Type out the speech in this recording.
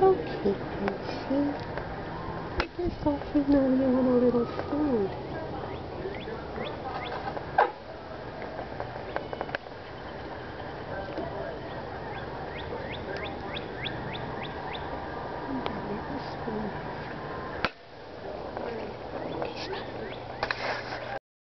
so cute, isn't she? This is so familiar with a little food. Oh, this.